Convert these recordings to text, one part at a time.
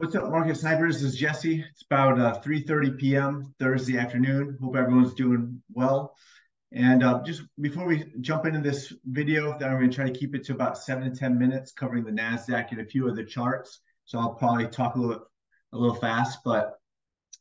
What's up, Market Snipers? This is Jesse. It's about uh, 3.30 p.m. Thursday afternoon. Hope everyone's doing well. And uh, just before we jump into this video, I'm going to try to keep it to about seven to 10 minutes covering the NASDAQ and a few other charts. So I'll probably talk a little, a little fast, but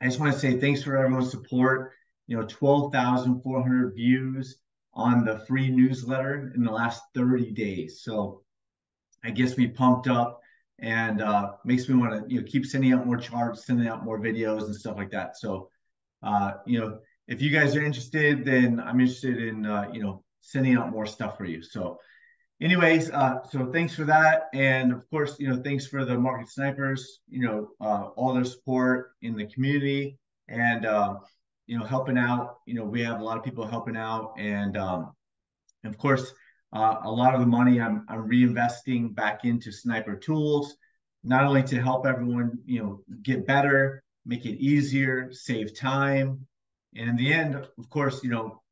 I just want to say thanks for everyone's support. You know, 12,400 views on the free newsletter in the last 30 days. So I guess we pumped up and uh, makes me want to you know keep sending out more charts, sending out more videos and stuff like that. So, uh, you know, if you guys are interested, then I'm interested in uh, you know sending out more stuff for you. So, anyways, uh, so thanks for that, and of course, you know, thanks for the market snipers. You know, uh, all their support in the community and uh, you know helping out. You know, we have a lot of people helping out, and um, of course uh, a lot of the money I'm, I'm reinvesting back into sniper tools, not only to help everyone, you know, get better, make it easier, save time, and in the end, of course, you know,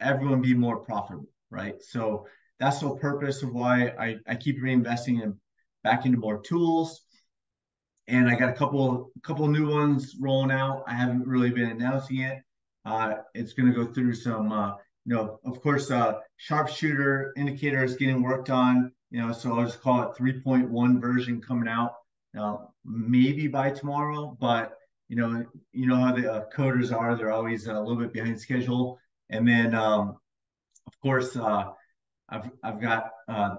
everyone be more profitable, right? So that's the purpose of why I, I keep reinvesting in back into more tools. And I got a couple couple new ones rolling out. I haven't really been announcing it. Uh, it's going to go through some uh, you know, of course, uh, sharpshooter indicator is getting worked on, you know, so I'll just call it 3.1 version coming out uh, maybe by tomorrow, but you know, you know how the uh, coders are, they're always a little bit behind schedule. And then, um, of course, uh, I've, I've got uh,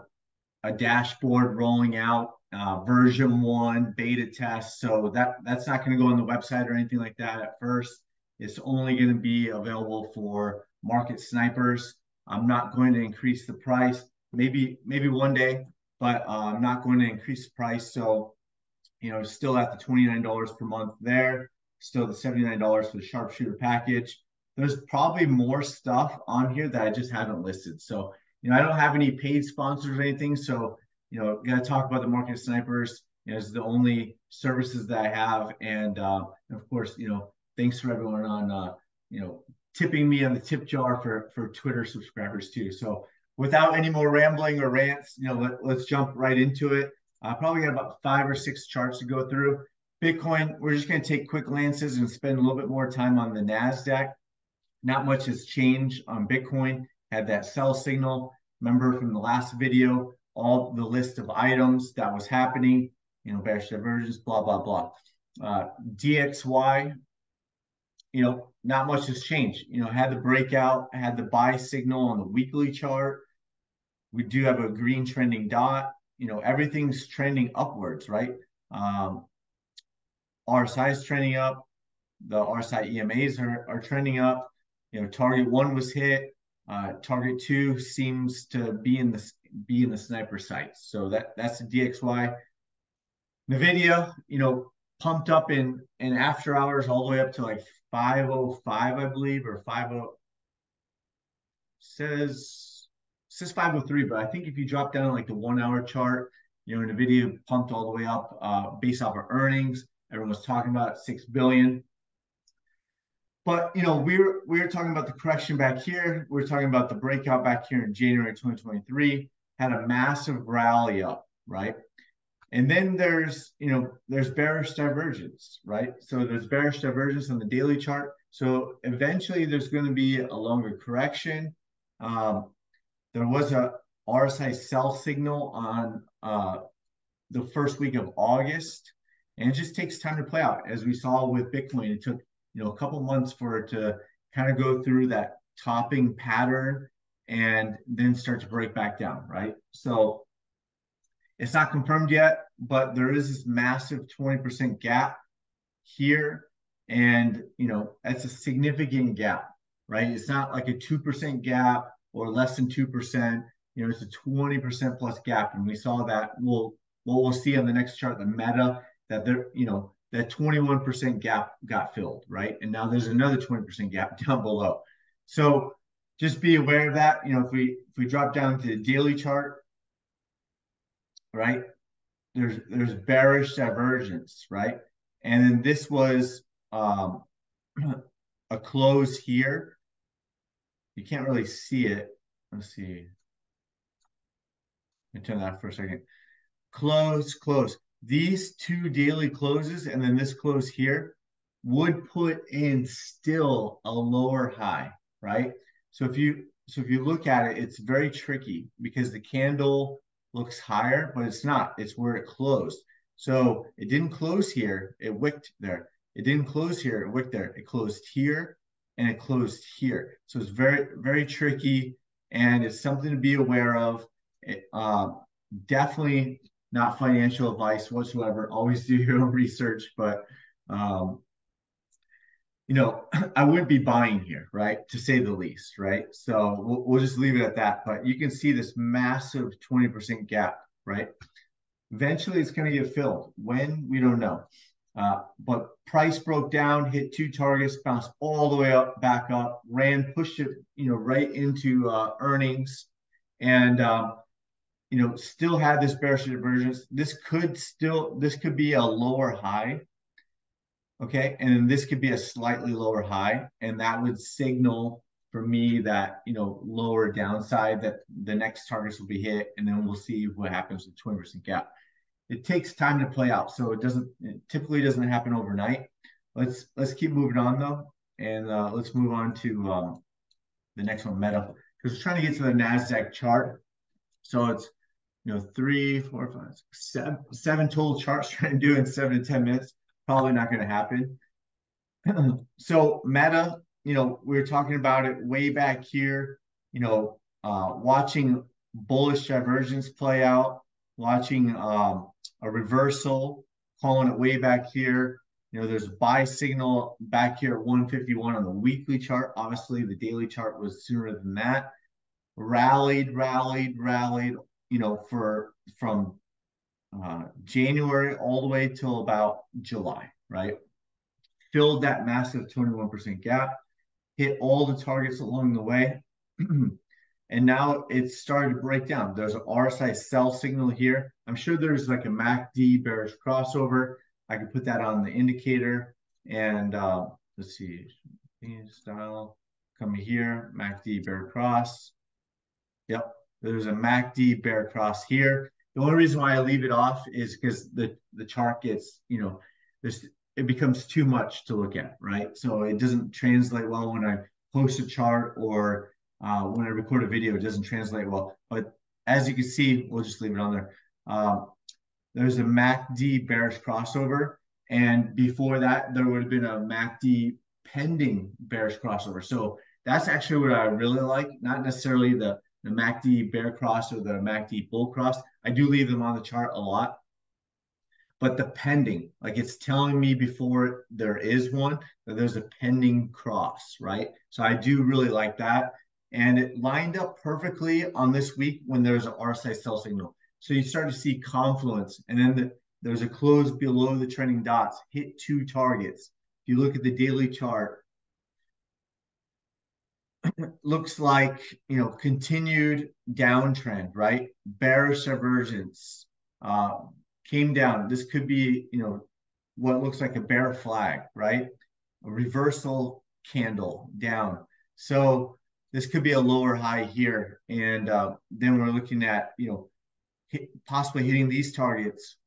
a dashboard rolling out uh, version one beta test. So that that's not going to go on the website or anything like that at first. It's only going to be available for market snipers. I'm not going to increase the price. Maybe maybe one day, but uh, I'm not going to increase the price. So, you know, still at the $29 per month there. Still the $79 for the sharpshooter package. There's probably more stuff on here that I just haven't listed. So, you know, I don't have any paid sponsors or anything. So, you know, got to talk about the market snipers. You know, it's the only services that I have. And, uh, and of course, you know, thanks for everyone on, uh, you know, tipping me on the tip jar for for Twitter subscribers too. So without any more rambling or rants, you know, let, let's jump right into it. I uh, probably got about five or six charts to go through. Bitcoin, we're just going to take quick glances and spend a little bit more time on the NASDAQ. Not much has changed on Bitcoin. Had that sell signal. Remember from the last video, all the list of items that was happening, you know, bearish divergence, blah, blah, blah. Uh, DXY, you know, not much has changed. You know, had the breakout, had the buy signal on the weekly chart. We do have a green trending dot. You know, everything's trending upwards, right? Um, RSI is trending up. The RSI EMAs are, are trending up. You know, target one was hit. Uh, target two seems to be in the be in the sniper sights. So that that's the DXY. Nvidia, you know, pumped up in in after hours all the way up to like 505, I believe, or 50 says says 503, but I think if you drop down like the one hour chart, you know, Nvidia pumped all the way up uh, based off of earnings. Everyone was talking about six billion. But you know, we we're we we're talking about the correction back here. We're talking about the breakout back here in January 2023. Had a massive rally up, right? And then there's, you know, there's bearish divergence, right? So there's bearish divergence on the daily chart. So eventually there's going to be a longer correction. Um, there was a RSI sell signal on uh, the first week of August, and it just takes time to play out. As we saw with Bitcoin, it took you know a couple months for it to kind of go through that topping pattern and then start to break back down, right? So it's not confirmed yet, but there is this massive 20% gap here. And, you know, that's a significant gap, right? It's not like a 2% gap or less than 2%. You know, it's a 20% plus gap. And we saw that. We'll, what we'll see on the next chart, the meta, that there, you know, that 21% gap got filled, right? And now there's another 20% gap down below. So just be aware of that. You know, if we if we drop down to the daily chart, right? There's there's bearish divergence, right? And then this was um, a close here. You can't really see it. Let's see. Let me turn that for a second. Close, close. these two daily closes and then this close here would put in still a lower high, right? So if you so if you look at it, it's very tricky because the candle looks higher, but it's not. It's where it closed. So it didn't close here. It wicked there. It didn't close here. It wicked there. It closed here and it closed here. So it's very, very tricky and it's something to be aware of. It, uh, definitely not financial advice whatsoever. Always do your own research, but um, you know, I wouldn't be buying here, right? To say the least, right? So we'll, we'll just leave it at that. But you can see this massive 20% gap, right? Eventually, it's going to get filled. When we don't know. Uh, but price broke down, hit two targets, bounced all the way up, back up, ran, pushed it, you know, right into uh, earnings, and um, you know, still had this bearish divergence. This could still, this could be a lower high, okay, and then this could be a slightly lower high, and that would signal for me that you know lower downside that the next targets will be hit, and then we'll see what happens with twenty percent gap it takes time to play out. So it doesn't it typically doesn't happen overnight. Let's let's keep moving on though, and uh, let's move on to um, the next one, Meta, because we're trying to get to the Nasdaq chart. So it's you know three, four, five, six, seven, seven total charts trying to do in seven to ten minutes. Probably not going to happen. so Meta, you know, we were talking about it way back here. You know, uh, watching bullish divergence play out, watching um, a reversal, calling it way back here. You know, there's a buy signal back here at 151 on the weekly chart. Obviously, the daily chart was sooner than that. Rallied, rallied, rallied, you know, for from uh, January all the way till about July, right? Filled that massive 21% gap, hit all the targets along the way. and now it's started to break down. There's an RSI sell signal here. I'm sure there's like a MACD bearish crossover. I can put that on the indicator and uh, let's see, style coming here, MACD bear cross. Yep, there's a MACD bear cross here. The only reason why I leave it off is because the the chart gets, you know, this it becomes too much to look at, right? So it doesn't translate well when I post a chart or uh, when I record a video, it doesn't translate well. But as you can see, we'll just leave it on there. Um, there's a MACD bearish crossover. And before that, there would have been a MACD pending bearish crossover. So that's actually what I really like, not necessarily the, the MACD bear cross or the MACD bull cross. I do leave them on the chart a lot. But the pending, like it's telling me before there is one that there's a pending cross, right? So I do really like that and it lined up perfectly on this week when there's an RSI sell signal. So you start to see confluence, and then the, there's a close below the trending dots, hit two targets. If you look at the daily chart, looks like you know continued downtrend, right? Bearish divergence uh, came down. This could be you know what looks like a bear flag, right? A reversal candle down. So this could be a lower high here. And uh, then we're looking at, you know, possibly hitting these targets,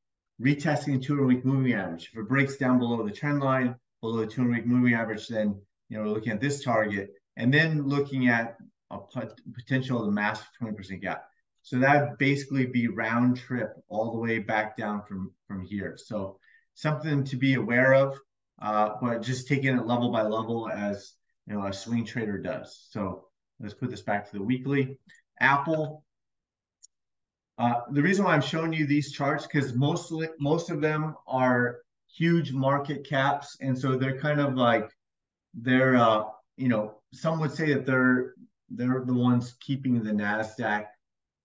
retesting the 200 week moving average. If it breaks down below the trend line, below the 200 week moving average, then, you know, we're looking at this target and then looking at a potential of massive 20% gap. So that would basically be round trip all the way back down from, from here. So something to be aware of, uh, but just taking it level by level as, you know, a swing trader does. So Let's put this back to the weekly. Apple. Uh, the reason why I'm showing you these charts because mostly most of them are huge market caps, and so they're kind of like they're uh, you know some would say that they're they're the ones keeping the Nasdaq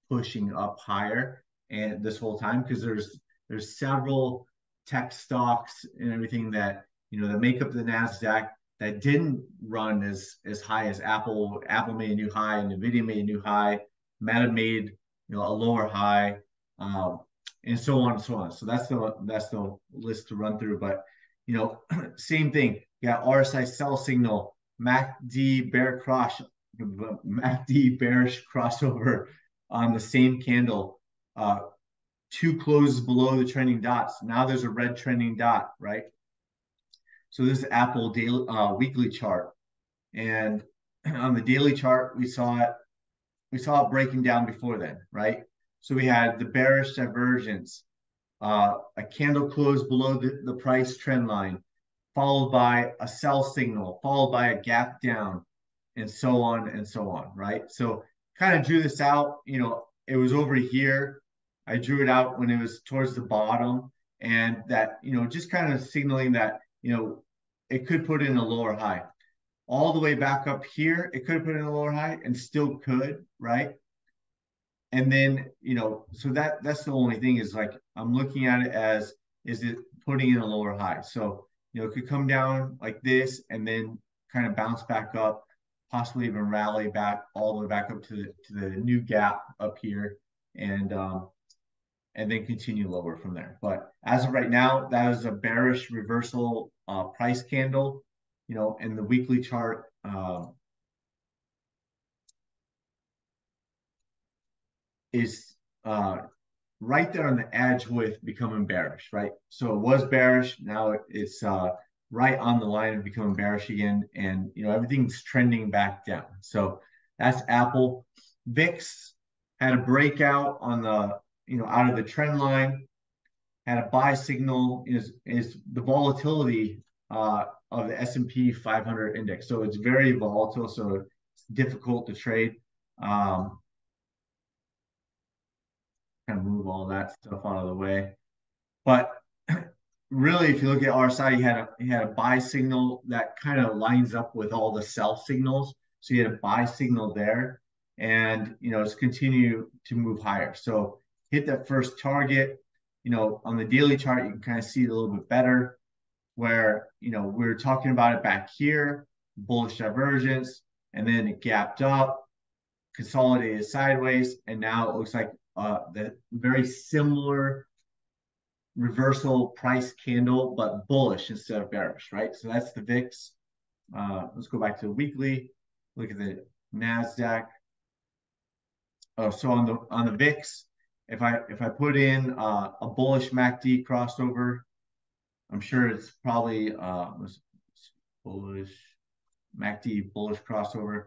pushing up higher and this whole time because there's there's several tech stocks and everything that you know that make up the Nasdaq that didn't run as as high as Apple. Apple made a new high, Nvidia made a new high, Meta made you know a lower high, um, and so on and so on. So that's the that's the list to run through. But you know, same thing. You got RSI sell signal, MACD bear cross, MACD bearish crossover on the same candle. Uh, two closes below the trending dots. Now there's a red trending dot, right? So this is Apple daily uh, weekly chart, and on the daily chart we saw it. We saw it breaking down before then, right? So we had the bearish divergence, uh, a candle close below the, the price trend line, followed by a sell signal, followed by a gap down, and so on and so on, right? So kind of drew this out. You know, it was over here. I drew it out when it was towards the bottom, and that you know, just kind of signaling that you know, it could put in a lower high. All the way back up here, it could have put in a lower high and still could, right? And then, you know, so that that's the only thing is like I'm looking at it as is it putting in a lower high. So, you know, it could come down like this and then kind of bounce back up possibly even rally back all the way back up to the to the new gap up here and um, and then continue lower from there. But as of right now, that is a bearish reversal uh, price candle, you know, and the weekly chart uh, is uh, right there on the edge with becoming bearish, right? So it was bearish, now it's uh, right on the line of becoming bearish again, and you know everything's trending back down. So that's Apple. VIX had a breakout on the you know out of the trend line, had a buy signal. Is is the volatility uh, of the S and P 500 index? So it's very volatile. So it's difficult to trade. Um, kind of move all that stuff out of the way, but really, if you look at RSI, you had a you had a buy signal that kind of lines up with all the sell signals. So you had a buy signal there, and you know it's continue to move higher. So hit that first target. You know, on the daily chart, you can kind of see it a little bit better. Where you know we were talking about it back here, bullish divergence, and then it gapped up, consolidated sideways, and now it looks like uh, the very similar reversal price candle, but bullish instead of bearish, right? So that's the VIX. Uh, let's go back to the weekly. Look at the Nasdaq. Oh, so on the on the VIX, if I if I put in uh, a bullish MACD crossover, I'm sure it's probably uh, bullish MACD bullish crossover.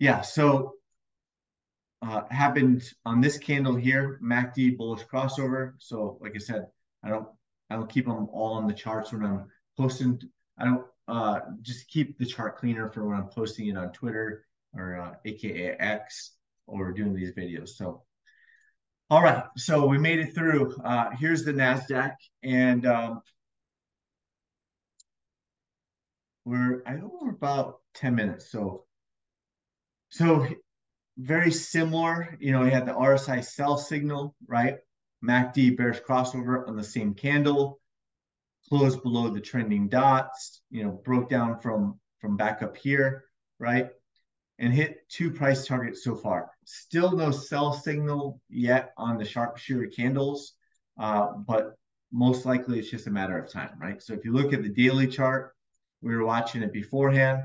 Yeah, so uh, happened on this candle here, MACD bullish crossover. So like I said, I don't I don't keep them all on the charts when I'm posting. I don't uh, just keep the chart cleaner for when I'm posting it on Twitter or uh, AKA X or doing these videos. So, all right, so we made it through. Uh, here's the Nasdaq, and um, we're I know we're about ten minutes. So, so very similar. You know, we had the RSI sell signal, right? MACD bearish crossover on the same candle, closed below the trending dots, you know, broke down from from back up here, right? And hit two price targets so far. Still no sell signal yet on the sharpshooter candles, uh, but most likely it's just a matter of time, right? So if you look at the daily chart, we were watching it beforehand.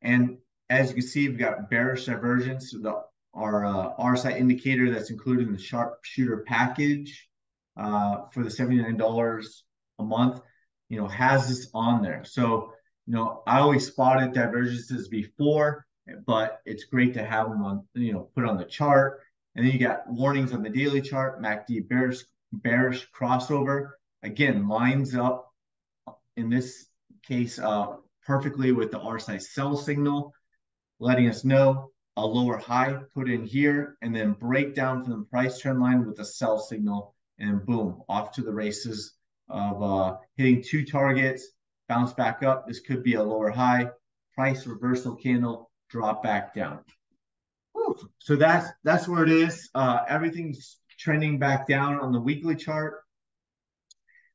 And as you can see, we've got bearish divergence. The, our uh, RSI indicator that's included in the sharpshooter package uh, for the $79 a month, you know, has this on there. So, you know, I always spotted divergences before, but it's great to have them on, you know, put on the chart. And then you got warnings on the daily chart, MACD bearish, bearish crossover. Again, lines up in this case uh, perfectly with the RSI sell signal letting us know a lower high put in here and then break down from the price trend line with a sell signal and boom off to the races of uh, hitting two targets bounce back up. This could be a lower high price reversal candle drop back down. Whew. so that's that's where it is. Uh, everything's trending back down on the weekly chart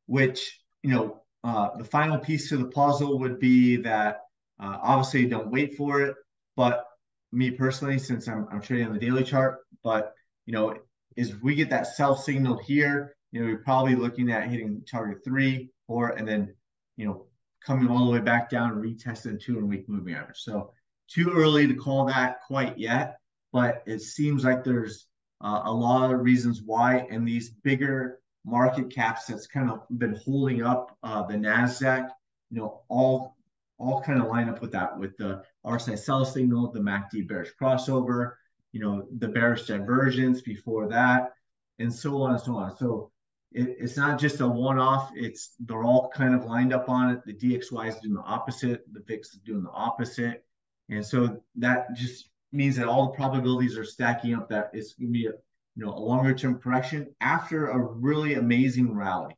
which you know uh, the final piece to the puzzle would be that uh, obviously don't wait for it but me personally, since I'm, I'm trading on the daily chart, but you know, is we get that sell signal here, you know, we're probably looking at hitting target three, four, and then you know, coming all the way back down and retesting two and week moving average. So too early to call that quite yet, but it seems like there's uh, a lot of reasons why, and these bigger market caps that's kind of been holding up uh, the Nasdaq, you know, all all kind of line up with that, with the RSI sell signal, the MACD bearish crossover, you know, the bearish divergence before that, and so on and so on. So it, it's not just a one-off. It's they're all kind of lined up on it. The DXY is doing the opposite. The VIX is doing the opposite, and so that just means that all the probabilities are stacking up that it's going to be a you know a longer term correction after a really amazing rally.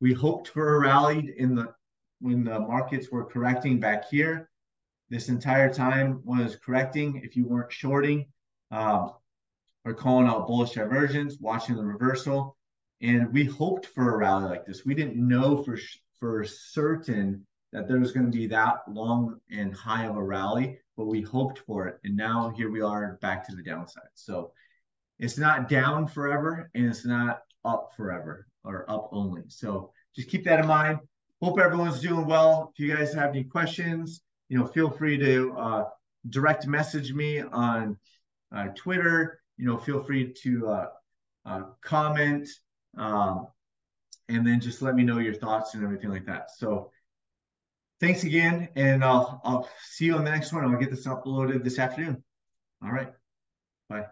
We hoped for a rally in the when the markets were correcting back here. This entire time was correcting. If you weren't shorting, um, or calling out bullish divergence, watching the reversal, and we hoped for a rally like this. We didn't know for for certain that there was going to be that long and high of a rally, but we hoped for it. And now here we are back to the downside. So it's not down forever and it's not up forever or up only. So just keep that in mind. Hope everyone's doing well. If you guys have any questions, you know, feel free to uh, direct message me on uh, Twitter. You know, feel free to uh, uh comment um, and then just let me know your thoughts and everything like that. So thanks again, and I'll, I'll see you on the next one. I'll get this uploaded this afternoon. All right. Bye.